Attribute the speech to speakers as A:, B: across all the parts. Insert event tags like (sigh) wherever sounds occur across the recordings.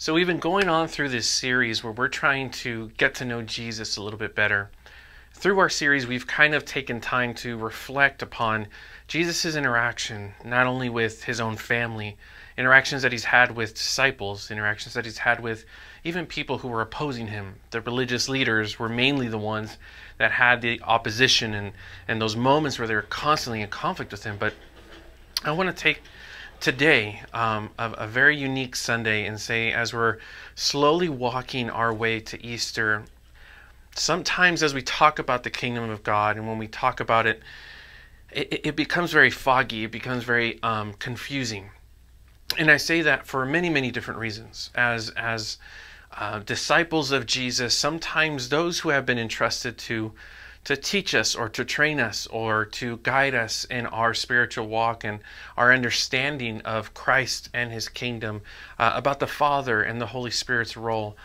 A: So we've been going on through this series where we're trying to get to know Jesus a little bit better. Through our series, we've kind of taken time to reflect upon Jesus' interaction, not only with his own family, interactions that he's had with disciples, interactions that he's had with even people who were opposing him. The religious leaders were mainly the ones that had the opposition and, and those moments where they were constantly in conflict with him. But I want to take today um, a, a, very unique Sunday and say, as we're slowly walking our way to Easter, sometimes as we talk about the kingdom of God and when we talk about it, it, it becomes very foggy, it becomes very um, confusing. And I say that for many, many different reasons. As, as uh, disciples of Jesus, sometimes those who have been entrusted to to teach us or to train us or to guide us in our spiritual walk and our understanding of Christ and his kingdom, uh, about the Father and the Holy Spirit's role.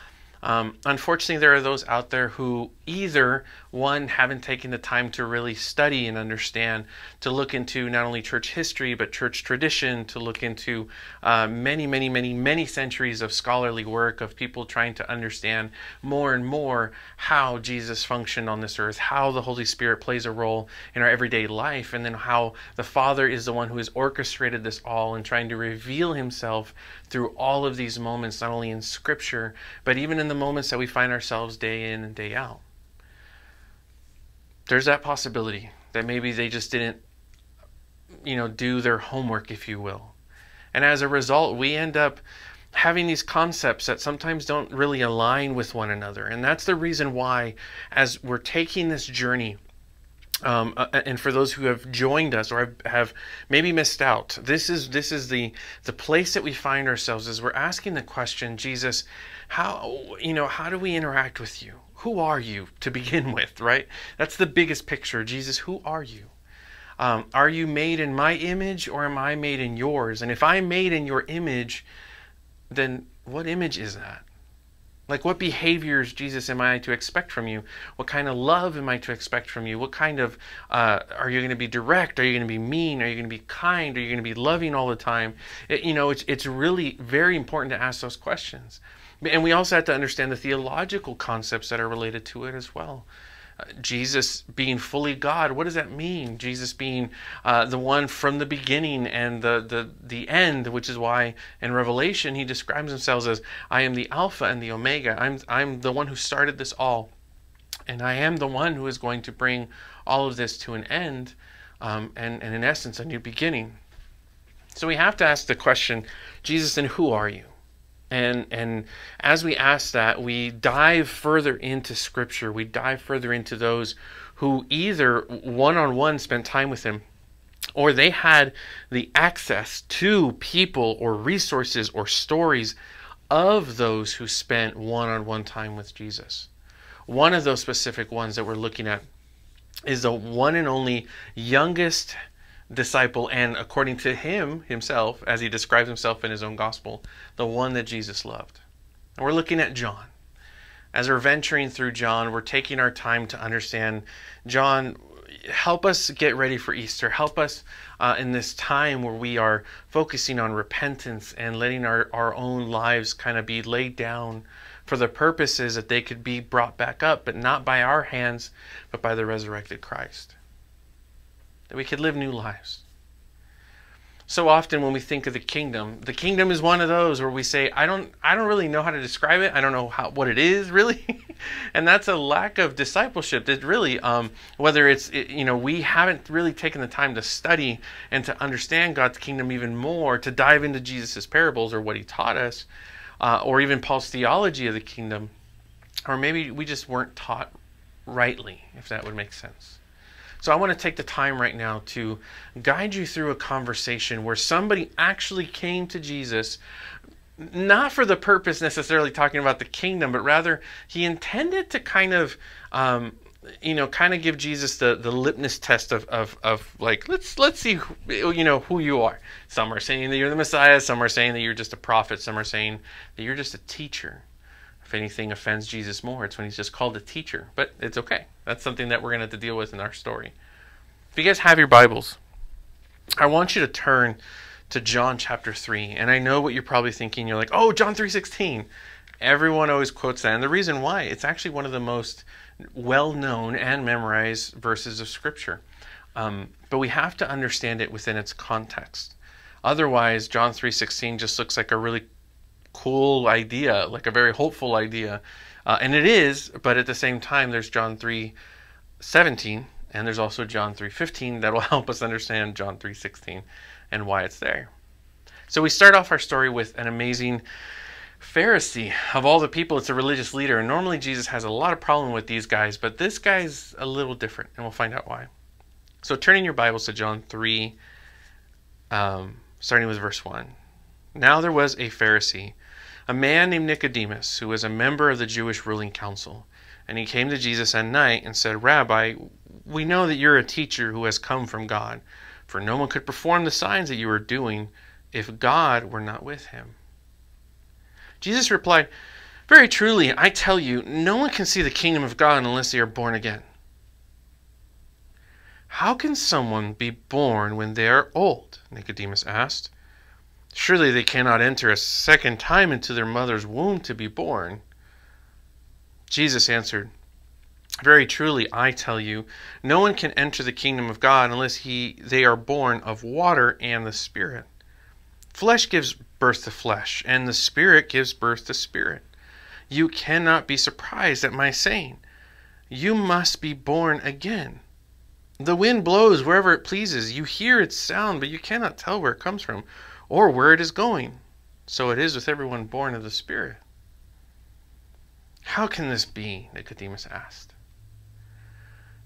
A: Um, unfortunately, there are those out there who either, one, haven't taken the time to really study and understand, to look into not only church history, but church tradition, to look into uh, many, many, many, many centuries of scholarly work of people trying to understand more and more how Jesus functioned on this earth, how the Holy Spirit plays a role in our everyday life, and then how the Father is the one who has orchestrated this all and trying to reveal himself through all of these moments, not only in Scripture, but even in the moments that we find ourselves day in and day out. There's that possibility that maybe they just didn't, you know, do their homework, if you will. And as a result, we end up having these concepts that sometimes don't really align with one another. And that's the reason why, as we're taking this journey, um, uh, and for those who have joined us or have maybe missed out, this is this is the the place that we find ourselves as we're asking the question, Jesus, how you know how do we interact with you? Who are you to begin with, right? That's the biggest picture, Jesus. Who are you? Um, are you made in my image or am I made in yours? And if I'm made in your image, then what image is that? Like, what behaviors, Jesus, am I to expect from you? What kind of love am I to expect from you? What kind of, uh, are you going to be direct? Are you going to be mean? Are you going to be kind? Are you going to be loving all the time? It, you know, it's, it's really very important to ask those questions. And we also have to understand the theological concepts that are related to it as well. Jesus being fully God, what does that mean? Jesus being uh, the one from the beginning and the, the, the end, which is why in Revelation he describes himself as I am the Alpha and the Omega. I'm, I'm the one who started this all. And I am the one who is going to bring all of this to an end um, and, and, in essence, a new beginning. So we have to ask the question Jesus, and who are you? And and as we ask that, we dive further into scripture. We dive further into those who either one-on-one spent time with him or they had the access to people or resources or stories of those who spent one-on-one time with Jesus. One of those specific ones that we're looking at is the one and only youngest disciple and according to him himself as he describes himself in his own gospel the one that jesus loved. And we're looking at john. As we're venturing through john we're taking our time to understand john help us get ready for easter. Help us uh, in this time where we are focusing on repentance and letting our, our own lives kind of be laid down for the purposes that they could be brought back up but not by our hands but by the resurrected christ that we could live new lives. So often when we think of the kingdom, the kingdom is one of those where we say, I don't I don't really know how to describe it. I don't know how what it is (laughs) really. and that's a lack of discipleship. That really um, whether it's it, you know, we haven't really taken the time to study and to understand God's kingdom even more, to dive into Jesus' parables or what he taught us, uh, or even Paul's theology of the kingdom. Or maybe we just weren't taught rightly, if that would make sense. So I want to take the time right now to guide you through a conversation where somebody actually came to Jesus not for the purpose necessarily talking about the kingdom, but rather he intended to kind of um, you know, kind of give Jesus the, the litmus test of, of, of like, let's let's see, who, you know, who you are. Some are saying that you're the Messiah. Some are saying that you're just a prophet. Some are saying that you're just a teacher. If anything offends Jesus more, it's when he's just called a teacher. But it's okay. That's something that we're going to have to deal with in our story. If you guys have your Bibles, I want you to turn to John chapter 3. And I know what you're probably thinking. You're like, oh, John 3.16. Everyone always quotes that. And the reason why, it's actually one of the most well-known and memorized verses of Scripture. Um, but we have to understand it within its context. Otherwise, John 3.16 just looks like a really cool idea, like a very hopeful idea. Uh, and it is, but at the same time, there's John 3.17 and there's also John 3.15 that will (laughs) help us understand John 3.16 and why it's there. So we start off our story with an amazing Pharisee. Of all the people, it's a religious leader. And normally Jesus has a lot of problem with these guys, but this guy's a little different, and we'll find out why. So turning your Bibles to John 3, um, starting with verse 1. Now there was a Pharisee, a man named Nicodemus, who was a member of the Jewish ruling council. And he came to Jesus at night and said, Rabbi, we know that you're a teacher who has come from God, for no one could perform the signs that you are doing if God were not with him. Jesus replied, Very truly, I tell you, no one can see the kingdom of God unless they are born again. How can someone be born when they are old? Nicodemus asked. Surely they cannot enter a second time into their mother's womb to be born. Jesus answered, Very truly, I tell you, no one can enter the kingdom of God unless he, they are born of water and the Spirit. Flesh gives birth to flesh, and the Spirit gives birth to spirit. You cannot be surprised at my saying, You must be born again. The wind blows wherever it pleases. You hear its sound, but you cannot tell where it comes from or where it is going. So it is with everyone born of the Spirit. How can this be? Nicodemus asked.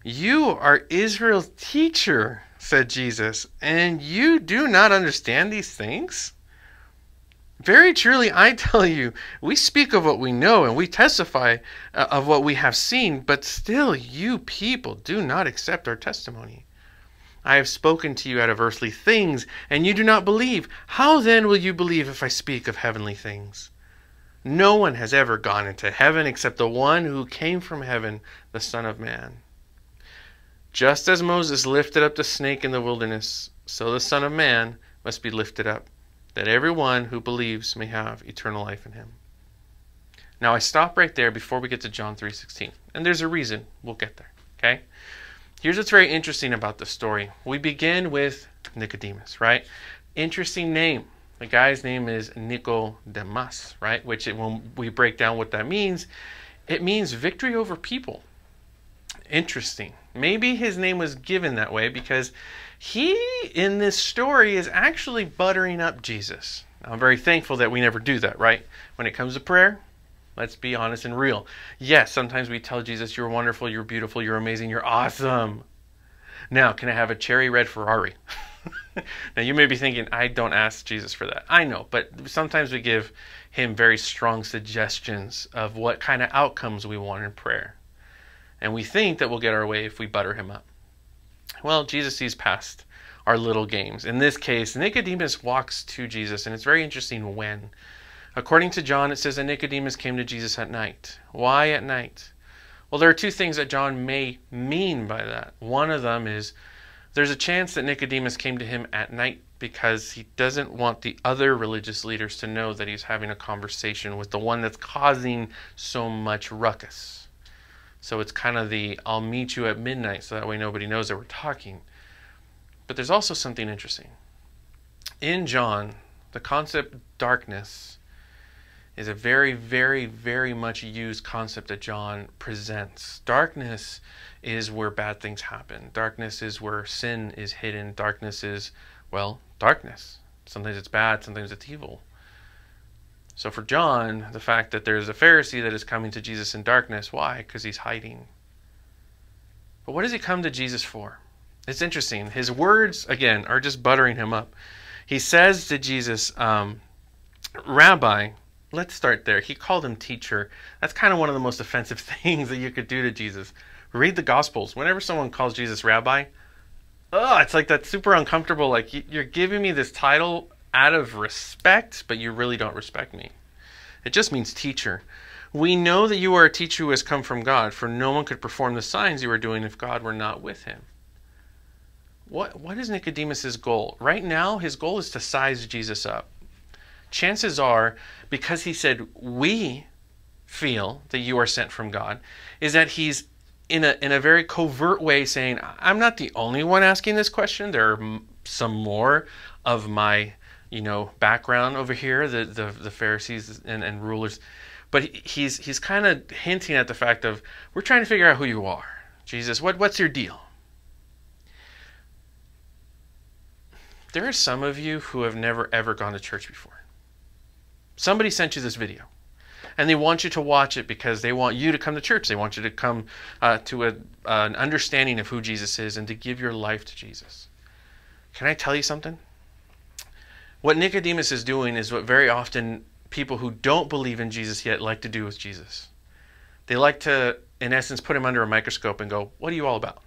A: You are Israel's teacher, said Jesus, and you do not understand these things? Very truly, I (laughs) tell you, we speak of what we know and we testify uh, of what we have seen, but still you people do not accept our testimony. I have spoken to you out of earthly things, and you do not believe. How then will you believe if I speak of heavenly things? No one has ever gone into heaven except the one who came from heaven, the Son of Man. Just as Moses lifted up the snake in the wilderness, so the Son of Man must be lifted up, that everyone who believes may have eternal life in him. Now I stop right there before we get to John 3:16. And there's a reason we'll get there, okay? Here's what's very interesting about the story. We begin with Nicodemus, right? Interesting name. The guy's name is Nicodemus, right? Which, when we break down what that means, it means victory over people. Interesting. Maybe his name was given that way because he, in this story, is actually buttering up Jesus. I'm very thankful that we never do that, right? When it comes to prayer, let's be honest and real. Yes, sometimes we tell Jesus, You're wonderful, you're beautiful, you're amazing, you're awesome. Now, can I have a cherry red Ferrari? (laughs) now you may be thinking, I don't ask Jesus for that. I know, but sometimes we give him very strong suggestions of what kind of outcomes we want in prayer. And we think that we'll get our way if we butter him up. Well, Jesus sees past our little games. In this case, Nicodemus walks to Jesus, and it's very interesting when. According to John, it says that Nicodemus came to Jesus at night. Why at night? Well, there are two things that John may mean by that. One of them is there's a chance that Nicodemus came to him at night because he doesn't want the other religious leaders to know that he's having a conversation with the one that's causing so much ruckus. So it's kind of the I'll meet you at midnight so that way nobody knows that we're talking. But there's also something interesting. In John, the concept darkness is a very, very, very much used concept that John presents. Darkness is where bad things happen. Darkness is where sin is hidden. Darkness is, well, darkness. Sometimes it's bad, sometimes it's evil. So for John, the fact that there's a Pharisee that is coming to Jesus in darkness, why? Because he's hiding. But what does he come to Jesus for? It's interesting. His words, again, are just buttering him up. He says to Jesus, um, Rabbi, let's start there. He called him teacher. That's kind of one of the most (laughs) offensive things that you could do to Jesus. read the Gospels. Whenever someone calls Jesus rabbi, oh, it's like that super uncomfortable. Like you're giving me this title out of respect, but you really don't respect me. It just means teacher. We know that you are a teacher who has come from God, for no one could perform the signs you are doing if God were not with him. What, what is Nicodemus's goal? Right now, his goal is to size Jesus up. Chances are, because he said, we feel that you are sent from God, is that he's in a, in a very covert way saying, I'm not the only one asking this question. There are some more of my you know background over here, the, the, the Pharisees and, and rulers. But he's, he's kind of hinting at the fact of, we're trying to figure out who you are. Jesus, what, what's your deal? There are some of you who have never ever gone to church before. Somebody sent you this video and they want you to watch it because they want you to come to church. They want you to come uh, to a, uh, an understanding of who Jesus is and to give your life to Jesus. Can I tell you something? What Nicodemus is doing is what very often people who don't believe in Jesus yet like to do with Jesus. They like to, in essence, put him under a microscope and go, What are you all about?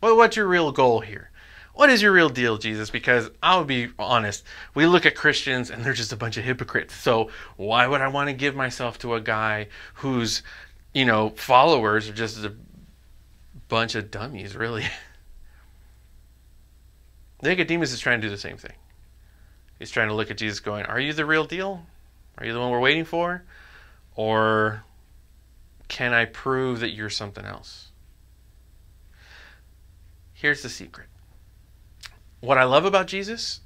A: What's your real goal here? What is your real deal, Jesus? Because I'll be honest, we look at Christians and they're just a bunch of hypocrites. So why would I want to give myself to a guy whose, you know, followers are just a bunch of dummies, really? (laughs) Nicodemus is trying to do the same thing. He's trying to look at Jesus going, Are you the real deal? Are you the one we're waiting for? Or can I prove that you're something else? Here's the secret. What I love about Jesus,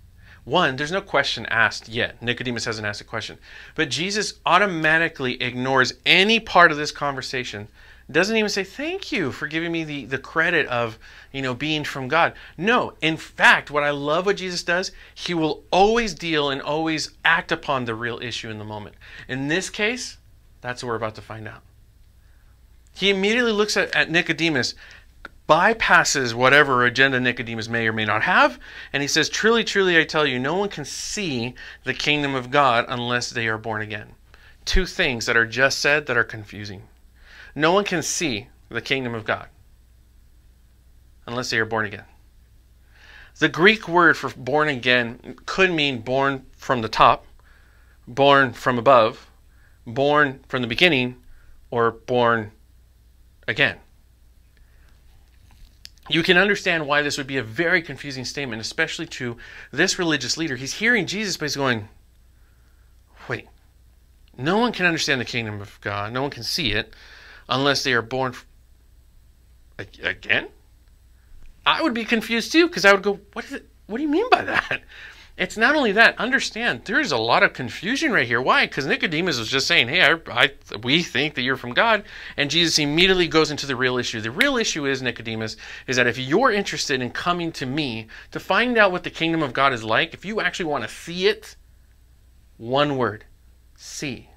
A: one, there's no question asked yet. Nicodemus hasn't asked a question. But Jesus automatically ignores any part of this conversation doesn't even say thank you for giving me the, the credit of you know being from god no in fact what i love what jesus does he will always deal and always act upon the real issue in the moment in this case that's what we're about to find out he immediately looks at, at nicodemus bypasses whatever agenda nicodemus may or may not have and he says truly truly i tell you no one can see the kingdom of god unless they are born again two things that are just said that are confusing no one can see the kingdom of God unless they are born again. The Greek word for born again could mean born from the top, born from above, born from the beginning, or born again. You can understand why this would be a very confusing statement, especially to this religious leader. He's hearing Jesus, but he's going, wait, no one can understand the kingdom of God, no one can see it unless they are born again. I would be confused too because I would go, what is it? What do you mean by that? It's not only that. Understand, there's a lot of confusion right here. Why? Because Nicodemus was just saying, "Hey, I, I, we think that you're from God," and Jesus immediately goes into the real issue. The real issue is Nicodemus is that if you're interested in coming to me to find out what the kingdom of God is like, if you actually want to see it, one word: see.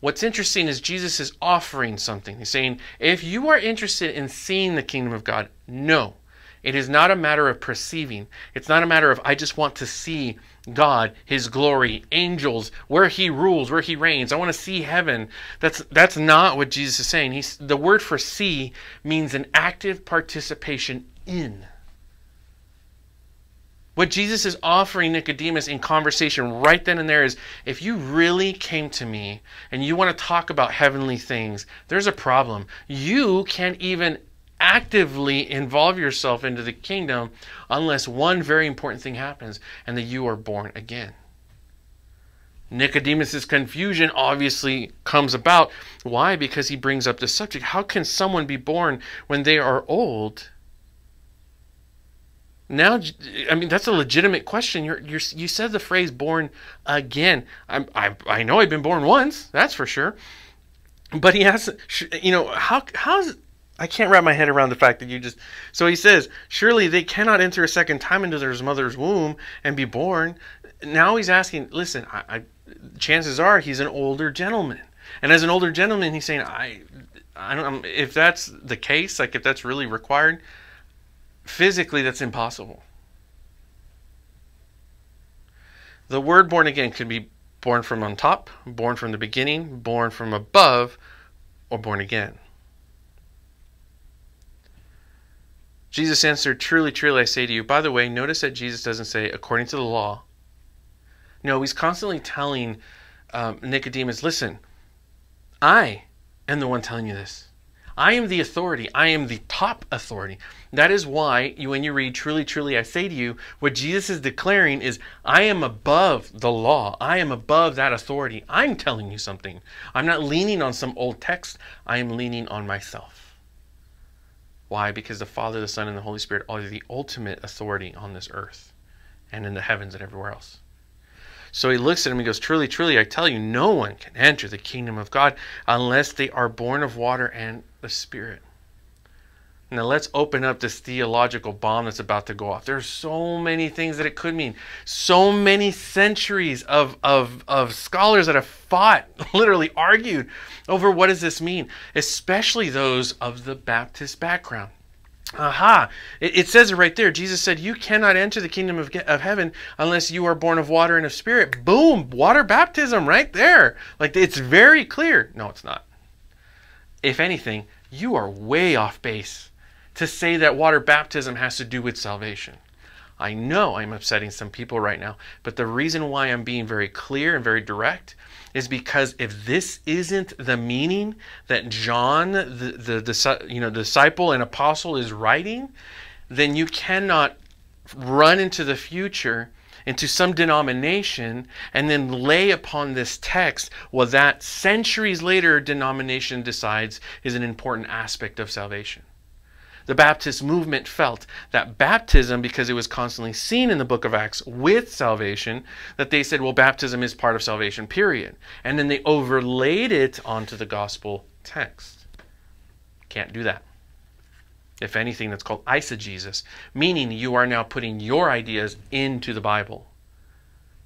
A: What's interesting is Jesus is offering something. He's saying, if you are interested in seeing the kingdom of God, no. It is not a matter of perceiving. It's not a matter of, I just want to see God, His glory, angels, where He rules, where He reigns. I want to see heaven. That's, that's not what Jesus is saying. He's, the word for see means an active participation in. What Jesus is offering Nicodemus in conversation right then and there is if you really came to me and you want to talk about heavenly things, there's a problem. You can't even actively involve yourself into the kingdom unless one very important thing happens and that you are born again. Nicodemus's confusion obviously comes about. Why? Because he brings up the subject. How can someone be born when they are old? now i mean that's a legitimate question you're, you're you said the phrase born again I'm, I, I know i've been born once that's for sure but he has you know how how's i can't wrap my head around the fact that you just so he says surely they cannot enter a second time into their mother's womb and be born now he's asking listen I, I chances are he's an older gentleman and as an older gentleman he's saying i i don't um, if that's the case like if that's really required Physically, that's impossible. The word born again could be born from on top, born from the beginning, born from above, or born again. Jesus answered, Truly, truly, I say to you. By the way, notice that Jesus doesn't say, according to the law. No, he's constantly telling um, Nicodemus, listen, I am the one telling you this. I am the authority. I am the top authority. That is why you, when you read, truly, truly, I say to you, what Jesus is declaring is, I am above the law. I am above that authority. I'm telling you something. I'm not leaning on some old text. I am leaning on myself. Why? Because the Father, the Son, and the Holy Spirit are the ultimate authority on this earth and in the heavens and everywhere else. So he looks at him and goes, Truly, truly, I tell you, no one can enter the kingdom of God unless they are born of water and the Spirit. Now let's open up this theological bomb that's about to go off. There's so many things that it could mean. So many centuries of, of, of scholars that have fought, (laughs) literally argued over what does this mean, especially those of the Baptist background. Aha! It, it, says it right there. Jesus said, You cannot enter the kingdom of, of heaven unless you are born of water and of spirit. Boom! Water baptism right there. Like it's very clear. No, it's not. If anything, you are way off base to say that water baptism has to do with salvation. I know I'm upsetting some people right now, but the reason why I'm being very clear and very direct is because if this isn't the meaning that John, the, the, the you know disciple and apostle, is writing, then you cannot run into the future into some denomination and then lay upon this text what that centuries later denomination decides is an important aspect of salvation the Baptist movement felt that baptism, because it was constantly seen in the book of Acts with salvation, that they said, well, baptism is part of salvation, period. And then they overlaid it onto the gospel text. Can't do that. If anything, that's called eisegesis, meaning you are now putting your ideas into the Bible.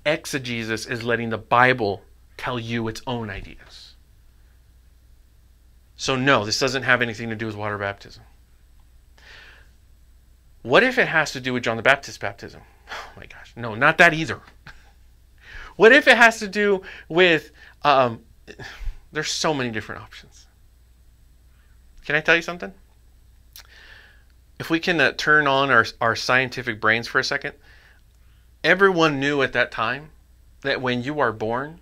A: Exegesis is letting the Bible tell you its own ideas. So, no, this doesn't have anything to do with water baptism. What if it has to do with John the Baptist baptism? (sighs) Oh my gosh, no, not that either. (laughs) what if it has to do with, um, (sighs) there's so many different options. Can I tell you something? If we can uh, turn on our, our scientific brains for a second, everyone knew at that time that when you are born,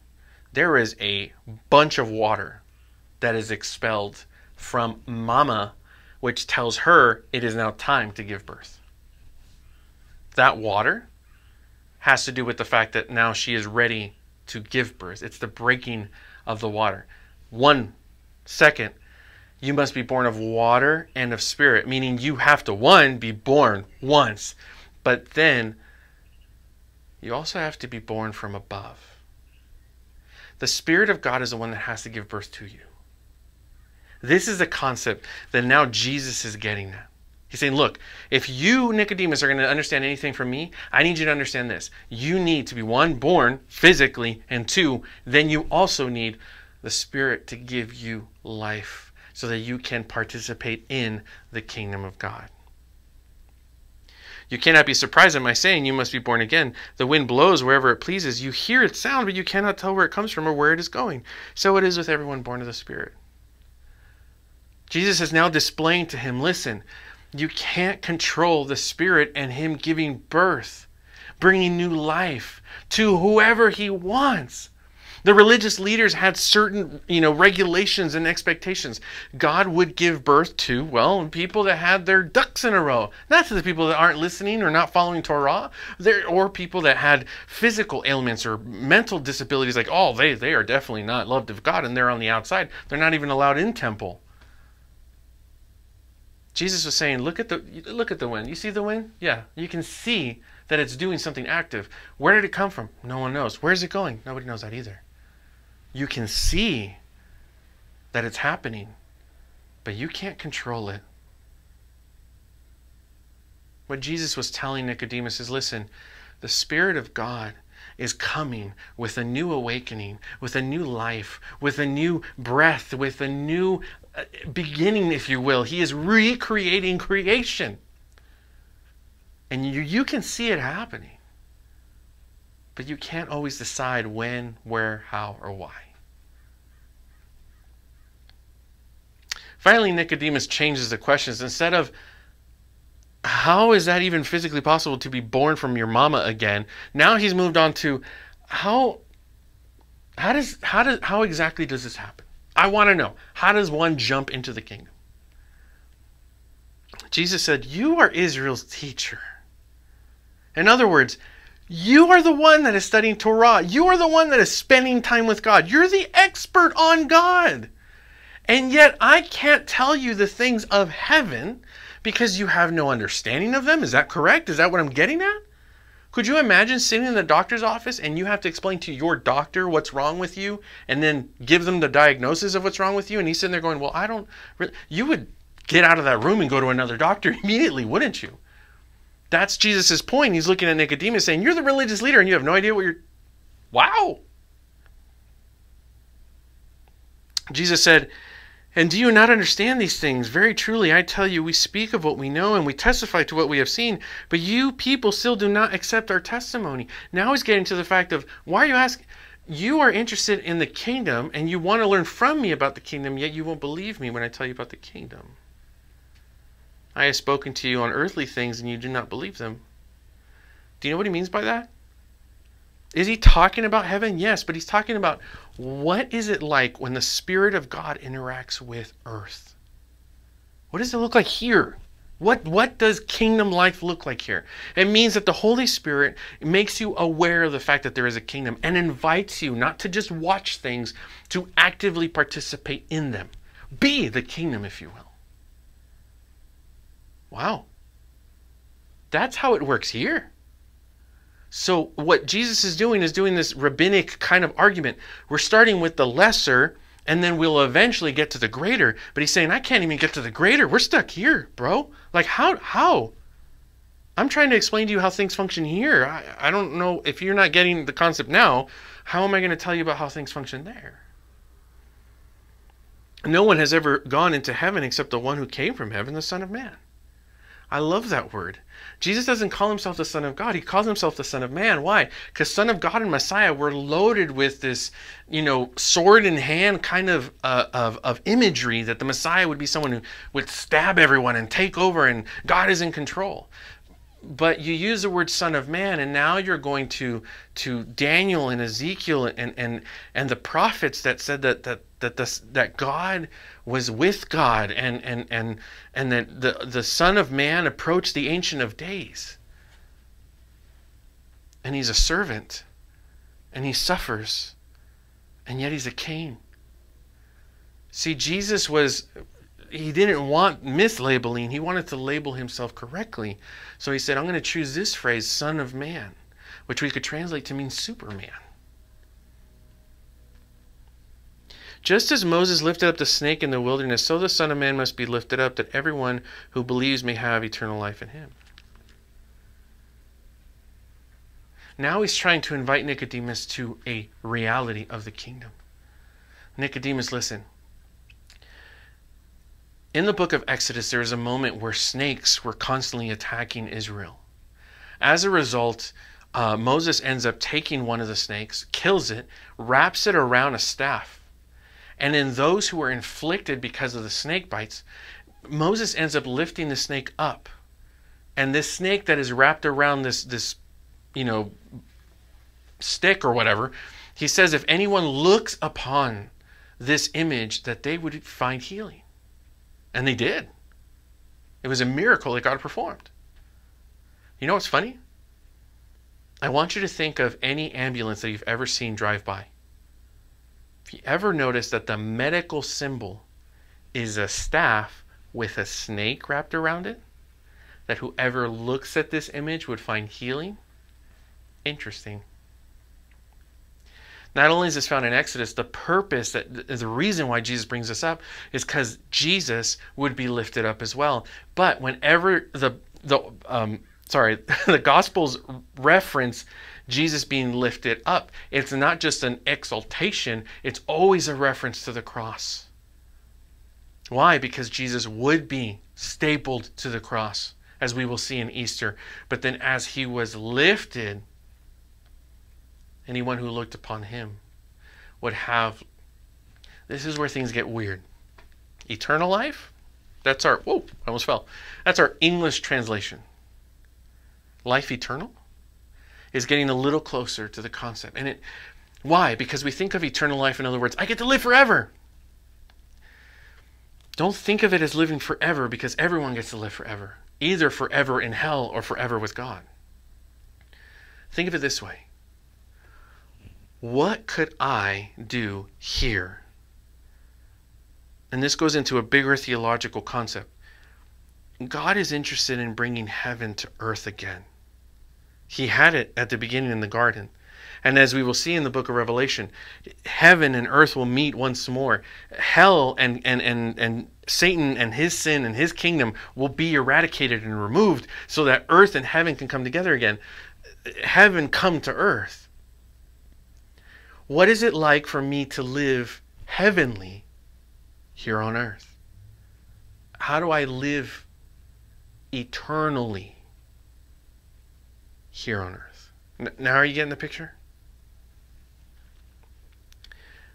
A: there is a bunch of water that is expelled from mama which tells her it is now time to give birth. That water has to do with the fact that now she is ready to give birth. It's the breaking of the water. One second, you must be born of water and of spirit, meaning you have to, one, be born once, but then you also have to be born from above. The Spirit of God is the one that has to give birth to you. This is a concept that now Jesus is getting at. He's saying, look, if you, Nicodemus, are going to understand anything from me, I need you to understand this. You need to be one, born physically, and two, then you also need the Spirit to give you life so that you can participate in the kingdom of God. You cannot be surprised at my saying, You must be born again. The wind blows wherever it pleases. You hear its sound, but you cannot tell where it comes from or where it is going. So it is with everyone born of the Spirit. Jesus is now displaying to him listen, you can't control the Spirit and Him giving birth, bringing new life to whoever He wants. The religious leaders had certain, you know, regulations and expectations. God would give birth to, well, people that had their ducks in a row. Not to the people that aren't listening or not following Torah, there or people that had physical ailments or mental disabilities. Like, oh, they they are definitely not loved of God, and they're on the outside. They're not even allowed in temple. Jesus was saying, look at the look at the wind. You see the wind? Yeah, you can see that it's doing something active. Where did it come from? No one knows. Where's it going? Nobody knows that either. You can see that it's happening, but you can't control it. What Jesus was telling Nicodemus is listen, the Spirit of God is coming with a new awakening, with a new life, with a new breath, with a new beginning, if you will. He is recreating creation. And you, you can see it happening. But you can't always decide when, where, how, or why. Finally, Nicodemus changes the questions. Instead of how is that even physically possible to be born from your mama again? Now he's moved on to how how does how does how exactly does this happen? I want to know. How does one jump into the kingdom? Jesus said, "You are Israel's teacher." In other words, you are the one that is studying Torah. You are the one that is spending time with God. You're the expert on God. And yet I can't tell you the things of heaven because you have no understanding of them. Is that correct? Is that what I'm getting at? Could you imagine sitting in the doctor's office and you have to explain to your doctor what's wrong with you and then give them the diagnosis of what's wrong with you? And he's sitting there going, Well, I don't really. You would get out of that room and go to another doctor (laughs) immediately, wouldn't you? That's Jesus' point. He's looking at Nicodemus saying, You're the religious leader and you have no idea what you're. Wow. Jesus said, and do you not understand these things? Very truly, I tell you, we speak of what we know and we testify to what we have seen, but you people still do not accept our testimony. Now he's getting to the fact of why are you asking? You are interested in the kingdom and you want to learn from me about the kingdom, yet you won't believe me when I tell you about the kingdom. I have spoken to you on earthly things and you do not believe them. Do you know what he means by that? Is he talking about heaven? Yes, but he's talking about what is it like when the Spirit of God interacts with earth? What does it look like here? What, what does kingdom life look like here? It means that the Holy Spirit makes you aware of the fact that there is a kingdom and invites you not to just watch things, to actively participate in them. Be the kingdom, if you will. Wow. That's how it works here. So, what Jesus is doing is doing this rabbinic kind of argument. We're starting with the lesser, and then we'll eventually get to the greater. But he's saying, I can't even get to the greater. We're stuck here, bro. Like, how? How? I'm trying to explain to you how things function here. I, I don't know if you're not getting the concept now. How am I going to tell you about how things function there? No one has ever gone into heaven except the one who came from heaven, the Son of Man. I love that word. Jesus doesn't call himself the Son of God. He calls himself the Son of Man. Why? Because Son of God and Messiah were loaded with this, you know, sword in hand kind of, uh, of, of imagery that the Messiah would be someone who would stab everyone and take over and God is in control but you use the word son of man and now you're going to to daniel and ezekiel and and and the prophets that said that that that that god was with god and and and and that the the son of man approached the ancient of days. And he's a servant and he suffers and yet he's a king. See jesus was he didn't want mislabeling. He wanted to label himself correctly. So he said, I'm going to choose this phrase, Son of Man, which we could translate to mean Superman. Just as Moses lifted up the snake in the wilderness, so the Son of Man must be lifted up, that everyone who believes may have eternal life in him. Now he's trying to invite Nicodemus to a reality of the kingdom. Nicodemus, listen. In the book of Exodus, there is a moment where snakes were constantly attacking Israel. As a result, uh, Moses ends up taking one of the snakes, kills it, wraps it around a staff. And in those who were inflicted because of the snake bites, Moses ends up lifting the snake up. And this snake that is wrapped around this, this you know, stick or whatever, he says if anyone looks upon this image, that they would find healing. And they did. It was a miracle that God performed. You know what's funny? I want you to think of any ambulance that you've ever seen drive by. If you ever notice that the medical symbol is a staff with a snake wrapped around it, that whoever looks at this image would find healing, interesting. Not only is this found in Exodus, the purpose that the reason why Jesus brings this up is because Jesus would be lifted up as well. But whenever the the um, sorry (laughs) the Gospels reference Jesus being lifted up, it's not just an exaltation; it's always a reference to the cross. Why? Because Jesus would be stapled to the cross, as we will see in Easter. But then, as he was lifted anyone who looked upon him would have. This is where things get weird. Eternal life, That's our, whoa, I almost fell. That's our English translation. Life eternal is getting a little closer to the concept. And it, why? Because we think of eternal life, in other words, I get to live forever. Don't think of it as living forever because everyone gets to live forever, either forever in hell or forever with God. Think of it this way What could I do here? And this goes into a bigger theological concept. God is interested in bringing heaven to earth again. He had it at the beginning in the garden. And as we will see in the book of Revelation, heaven and earth will meet once more. Hell and, and, and, and Satan and his sin and his kingdom will be eradicated and removed so that earth and heaven can come together again. Heaven come to earth. What is it like for me to live heavenly here on earth? How do I live eternally here on earth? Now, are you getting the picture?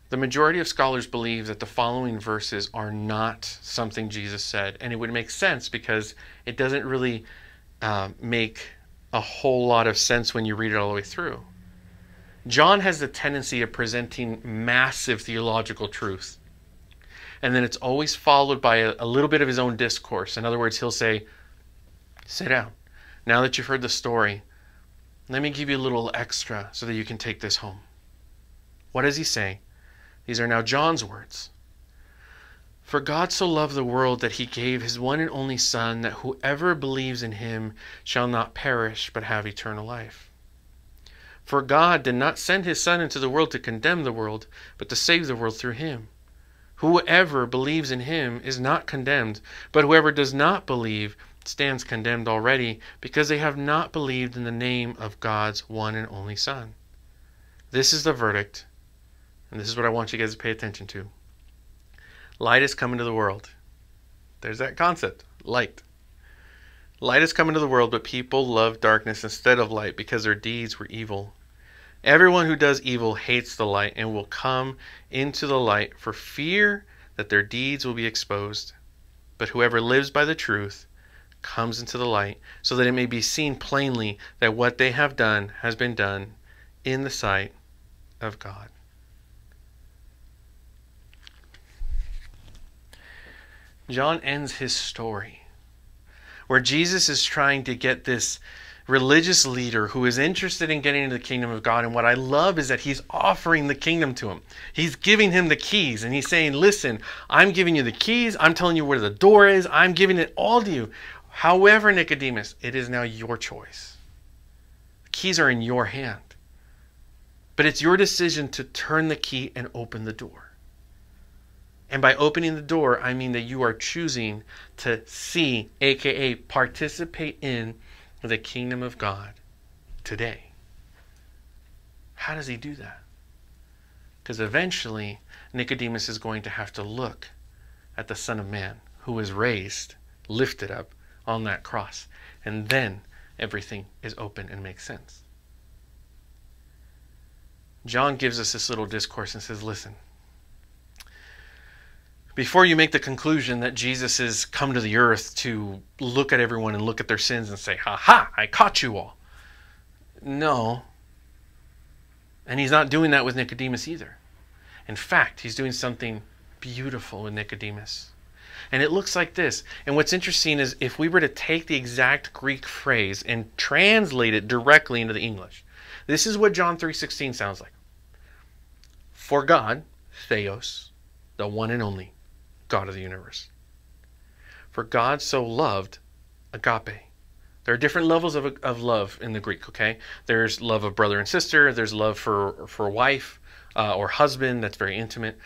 A: The majority of scholars believe that the following verses are not something Jesus said, and it would make sense because it doesn't really uh, make a whole lot of sense when you read it all the way through. John has the tendency of presenting massive theological truth, and then it's always followed by a, a little bit of his own discourse. In other words, he'll say, Sit down. Now that you've heard the story, let me give you a little extra so that you can take this home. What does he say? These are now John's words. For God so loved the world that he gave his one and only Son, that whoever believes in him shall not perish, but have eternal life. For God did not send his Son into the world to condemn the world, but to save the world through him. Whoever believes in him is not condemned, but whoever does not believe stands condemned already, because they have not believed in the name of God's one and only Son. This is the verdict and this is what I want you guys to pay attention to. Light is coming to the world. There's that concept light. Light has come into the world, but people love darkness instead of light because their deeds were evil. Everyone who does evil hates the light and will come into the light for fear that their deeds will be exposed. But whoever lives by the truth comes into the light so that it may be seen plainly that what they have done has been done in the sight of God. John ends his story where Jesus is trying to get this religious leader who is interested in getting into the kingdom of God. And what I love is that he's offering the kingdom to him. He's giving him the keys and he's saying, Listen, I'm giving you the keys. I'm telling you where the door is. I'm giving it all to you. However, Nicodemus, it is now your choice. The keys are in your hand. But it's your decision to turn the key and open the door. And by opening the door, I mean that you are choosing to see, aka participate in the kingdom of God today. How does he do that? Because eventually, Nicodemus is going to have to look at the Son of Man who was raised, lifted up on that cross. And then everything is open and makes sense. John gives us this little discourse and says, Listen, before you make the conclusion that Jesus has come to the earth to look at everyone and look at their sins and say, Ha ha, I caught you all. No. And he's not doing that with Nicodemus either. In fact, he's doing something beautiful with Nicodemus. And it looks like this. And what's interesting is if we were to take the exact Greek phrase and translate it directly into the English, this is what John 3:16 sounds like. For God, theos, the one and only, God of the universe. For God so loved agape. There are different levels of, of love in the Greek, okay? There's love of brother and sister, there's love for, for wife uh, or husband, that's very intimate.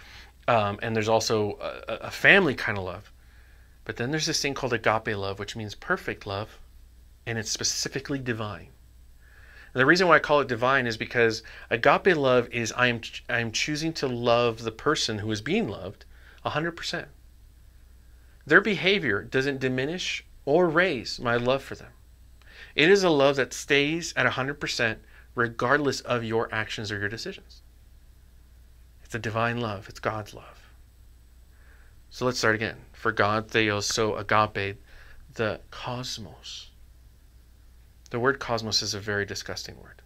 A: Um, and there's also a, a family kind of love. But then there's this thing called agape love, which means perfect love, and it's specifically divine. And the reason why I call it divine is because agape love is I am I am choosing to love the person who is being loved 100%. Their behavior doesn't diminish or raise my love for them. It is a love that stays at 100% regardless of your actions or your decisions. It's a divine love, it's God's love. So let's start again. For God, theos, so agape, the cosmos. The word cosmos is a very disgusting word.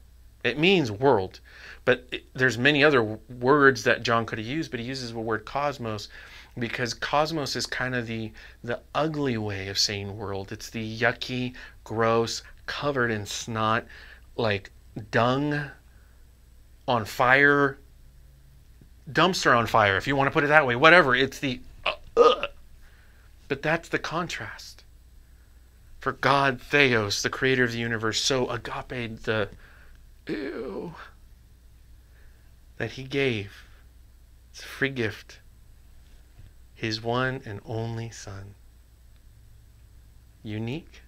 A: It means world, but it, there's many other words that John could have used, but he uses the word cosmos because cosmos is kind of the the ugly way of saying world. It's the yucky, gross, covered in snot, like dung on fire, dumpster on fire, if you want to put it that way. Whatever. It's the uh, uh. but that's the contrast. For God, Theos, the creator of the universe, so agape, the ew, that he gave. It's a free gift his one and only Son. Unique,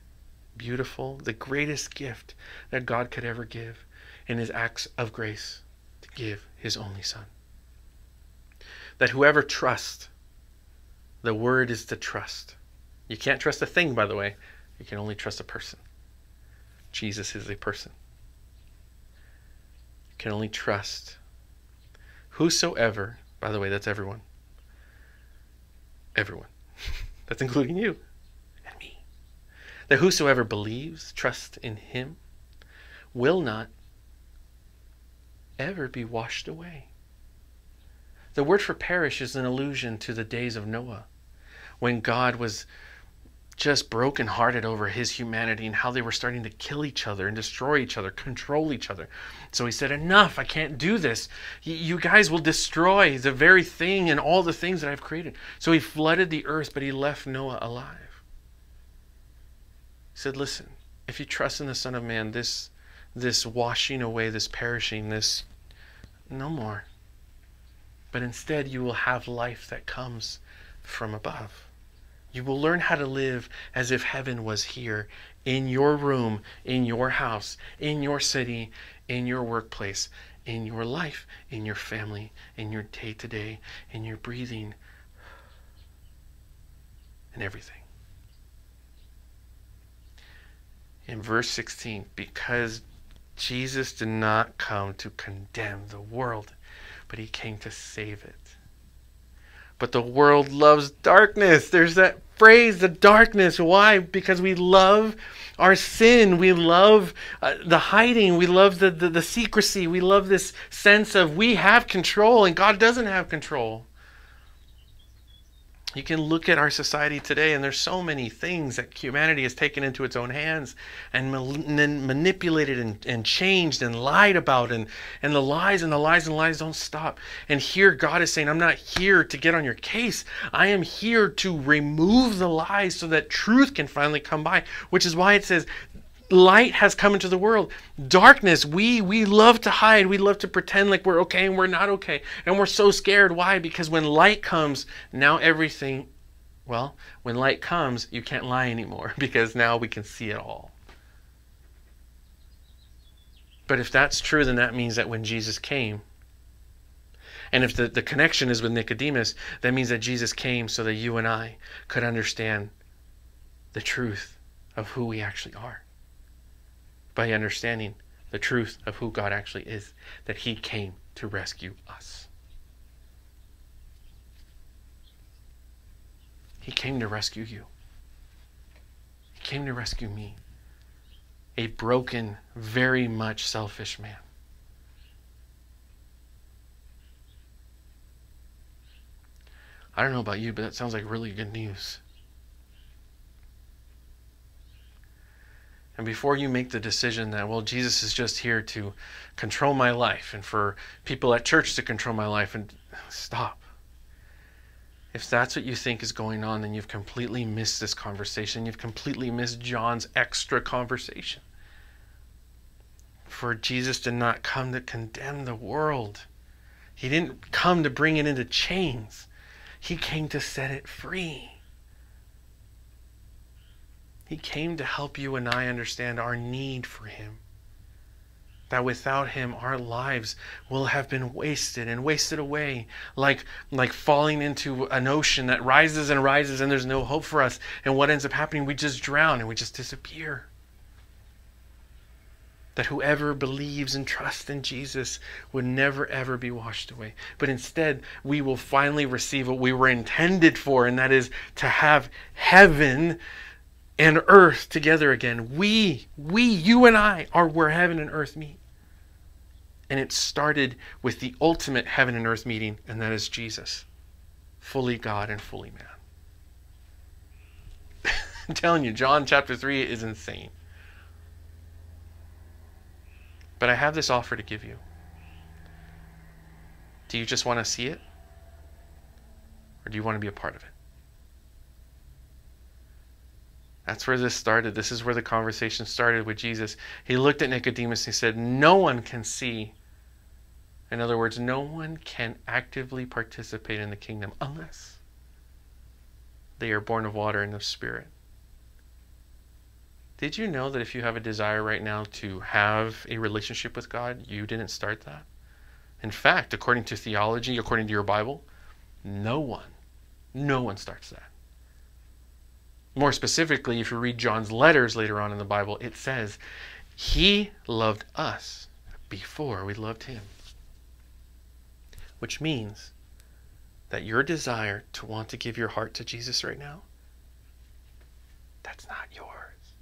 A: beautiful, the greatest gift that God could ever give in his acts of grace to give his only Son. That whoever trusts, the word is to trust. You can't trust a thing, by the way, you can only trust a person. Jesus is a person. Can only trust. Whosoever, by the way, that's everyone everyone. (laughs) That's including you and me. That whosoever believes, trusts in him, will not ever be washed away. The word for perish is an allusion to the days of Noah, when God was just brokenhearted over his humanity and how they were starting to kill each other and destroy each other, control each other. So he said, Enough, I can't do this. You guys will destroy the very thing and all the things that I've created. So he flooded the earth, but he left Noah alive. He said, Listen, if you trust in the Son of Man, this this washing away, this perishing, this no more. But instead you will have life that comes from above. You will learn how to live as if heaven was here in your room, in your house, in your city, in your workplace, in your life, in your family, in your day to day, in your breathing, and everything. In verse 16, because Jesus did not come to condemn the world, but he came to save it. But the world loves darkness. There's that phrase, the darkness. Why? Because we love our sin. We love uh, the hiding. We love the, the, the secrecy. We love this sense of we have control and God doesn't have control. You can look at our society today, and there's so many things that humanity has taken into its own hands and manipulated and, and changed and lied about, and, and the lies and the lies and lies don't stop. And here, God is saying, I'm not here to get on your case. I am here to remove the lies so that truth can finally come by, which is why it says, light has come into the world. Darkness we we love to hide. We love to pretend like we're okay and we're not okay. And we're so scared. Why? Because when light comes now everything well when light comes you can't lie anymore (laughs) because now we can see it all. But if that's true then that means that when jesus came and if the, the connection is with nicodemus that means that jesus came so that you and i could understand the truth of who we actually are by understanding the truth of who God actually is, that He came to rescue us. He came to rescue you. He came to rescue me, a broken, very much selfish man. I don't know about you, but that sounds like really good news. And before you make the decision that, well, Jesus is just here to control my life and for people at church to control my life, and stop. If that's what you think is going on, then you've completely missed this conversation. You've completely missed John's extra conversation. For Jesus did not come to condemn the world, He didn't come to bring it into chains, He came to set it free. He came to help you and I understand our need for Him. That without Him, our lives will have been wasted and wasted away, like, like falling into an ocean that rises and rises and there's no hope for us. And what ends up happening, we just drown and we just disappear. that whoever believes and trusts in Jesus would never ever be washed away. But instead, we will finally receive what we were intended for, and that is to have heaven and earth together again. We, we, you and I are where heaven and earth meet. And it started with the ultimate heaven and earth meeting, and that is Jesus, fully God and fully man. (laughs) I'm telling you, John chapter 3 is insane. But I have this offer to give you. Do you just want to see it? Or do you want to be a part of it? That's where this started. This is where the conversation started with Jesus. He looked at Nicodemus and he said, No one can see. In other words, no one can actively participate in the kingdom unless they are born of water and of spirit. Did you know that if you have a desire right now to have a relationship with God, you didn't start that? In fact, according to theology, according to your Bible, no one, no one starts that. More specifically, if you read John's letters later on in the Bible, it says, He loved us before we loved Him. Which means that your desire to want to give your heart to Jesus right now, that's not yours.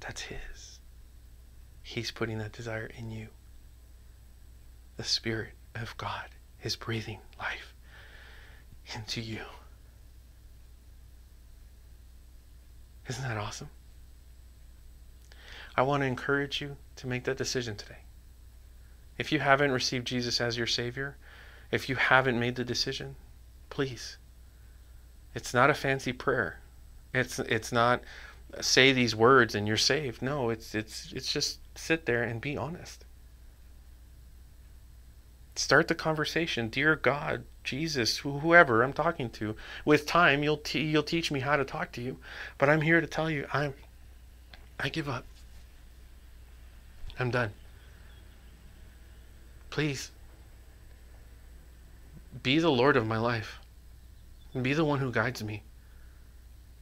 A: That's His. He's putting that desire in you. The Spirit of God is breathing life into you. Isn't that awesome? I want to encourage you to make that decision today. If you haven't received Jesus as your Savior, if you haven't made the decision, please. It's not a fancy prayer. It's it's not uh, say these words and you're saved. No, it's it's it's just sit there and be honest. Start the conversation, dear God, Jesus, whoever I'm talking to. With time, you'll te- you'll teach me how to talk to you, but I'm here to tell you I'm I give up. I'm done. Please be the Lord of my life. Be the one who guides me.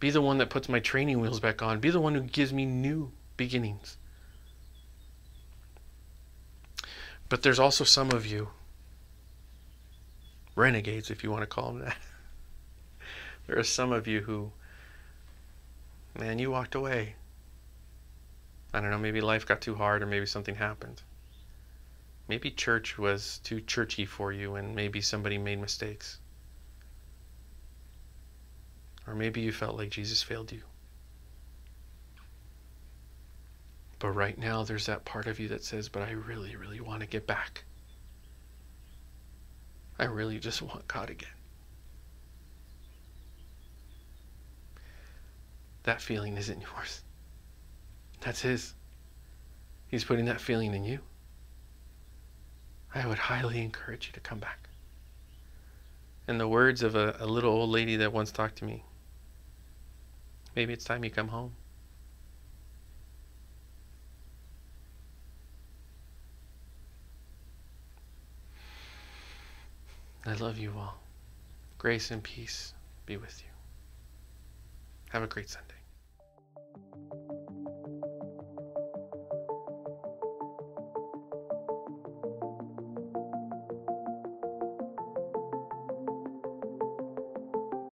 A: Be the one that puts my training wheels back on. Be the one who gives me new beginnings. But there's also some of you, renegades, if you want to call them that. (laughs) there are some of you who, man, you walked away. I don't know, maybe life got too hard or maybe something happened. Maybe church was too churchy for you and maybe somebody made mistakes. Or maybe you felt like Jesus failed you. But right now, there's that part of you that says, But I really, really want to get back. I really just want God again. That feeling isn't yours, that's His. He's putting that feeling in you. I would highly encourage you to come back. In the words of a, a little old lady that once talked to me, Maybe it's time you come home. I love you all. Grace and peace be with you. Have a great Sunday.